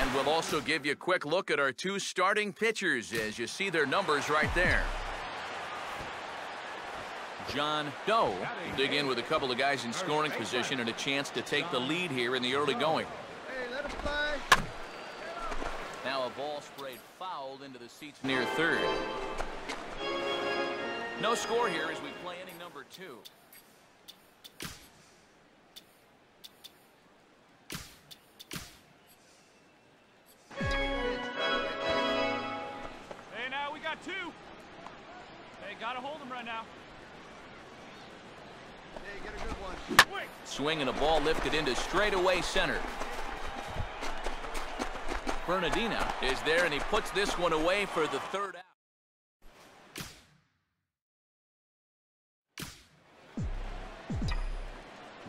And we'll also give you a quick look at our two starting pitchers as you see their numbers right there. John Doe will dig in with a couple of guys in scoring position and a chance to take the lead here in the early going. Now a ball sprayed fouled into the seats near third. No score here as we play inning number two. Got two. Hey, gotta hold them right now. Hey, get a good one. Wait. Swing and a ball lifted into straightaway center. Bernadina is there and he puts this one away for the third out.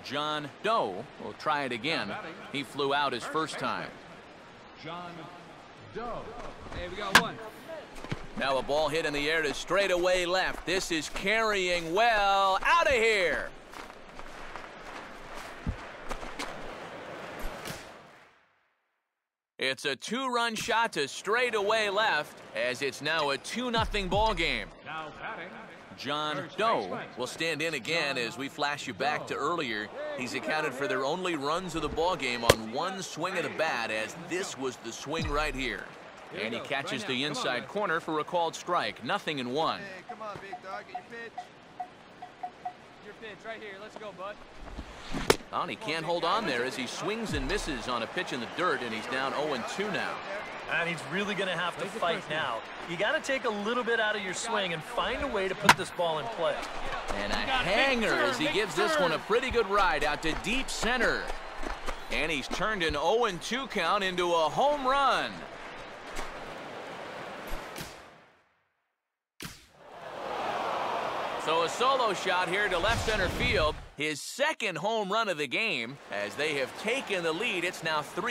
John Doe will try it again. He flew out his first time. John Hey, we got one. Now a ball hit in the air to straightaway left. This is carrying well out of here. It's a two-run shot to straightaway left as it's now a 2-0 ball game. Now batting. John Doe will stand in again as we flash you back to earlier. He's accounted for their only runs of the ball game on one swing of the bat as this was the swing right here. And he catches the inside corner for a called strike. Nothing in one. Hey, come on, big dog. Get your pitch. Your pitch right here. Let's go, bud. And he can't hold on there as he swings and misses on a pitch in the dirt, and he's down 0-2 now. And he's really going to have to fight now. You got to take a little bit out of your swing and find a way to put this ball in play. And a hanger as he gives this one a pretty good ride out to deep center. And he's turned an 0-2 count into a home run. So a solo shot here to left center field. His second home run of the game as they have taken the lead. It's now 3